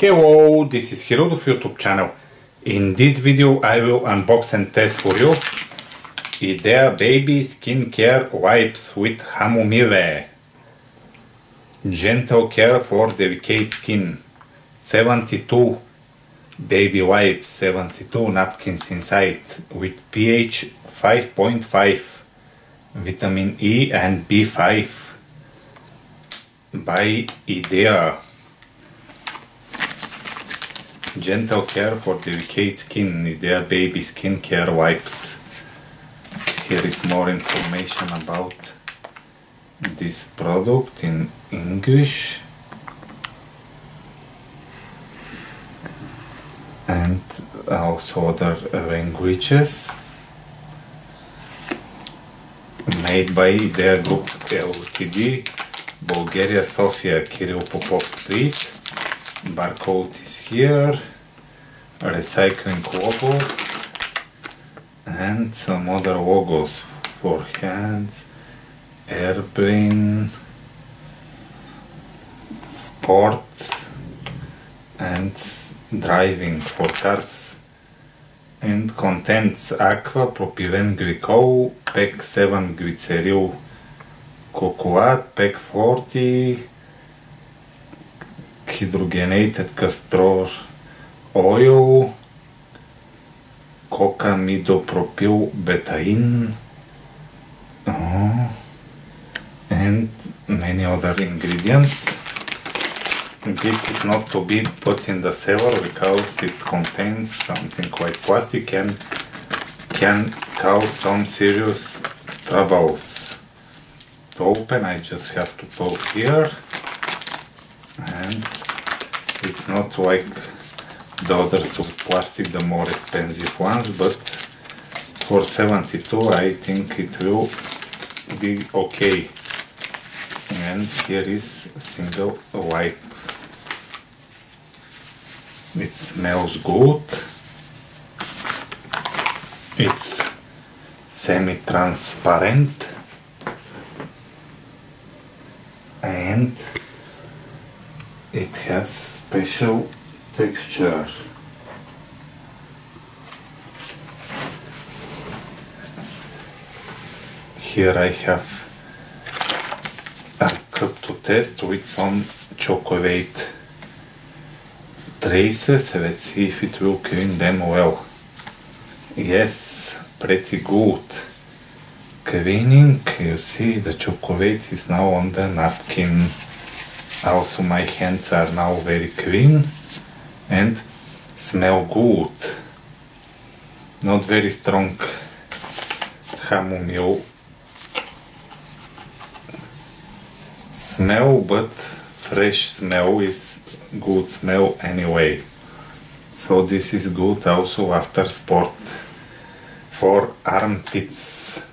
Hello, this is Hirudov YouTube channel. In this video I will unbox and test for you Idea Baby Skincare Wipes with Chamomile. Gentle care for delicate skin. 72 baby wipes, 72 napkins inside with pH 5.5, vitamin E and B5 by Idea. Gentle care for delicate skin, Idea Baby Skincare Wipes. Here is more information about this product in English. and also other languages made by their group LTD Bulgaria Sofia Kirill Popov Street barcode is here recycling logos and some other logos for hands airplane sport and driving for cars and contains aqua propylene glycol pack 7 glyceryl cocoa pack 40 hydrogenated castor oil cocamidopropyl betaine oh, and many other ingredients this is not to be put in the cellar because it contains something quite plastic and can cause some serious troubles. To open I just have to pull here and it's not like the others with plastic, the more expensive ones, but for 72 I think it will be okay. And here is single wipe. It smells good. It's semi-transparent. And it has special texture here I have a cup to test with some chocolate traces, let's see if it will clean them well. Yes, pretty good. Cleaning, you see the chocolate is now on the napkin. Also my hands are now very clean and smell good. Not very strong chamomile smell, but fresh smell is good smell anyway so this is good also after sport for armpits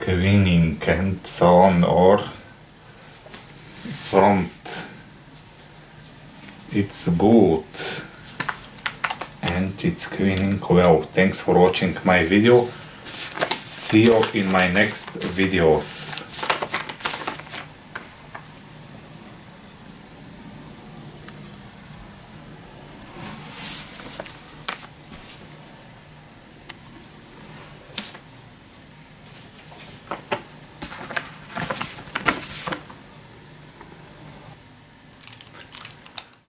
cleaning and so on or front. It's good. And it's cleaning well. Thanks for watching my video. See you in my next videos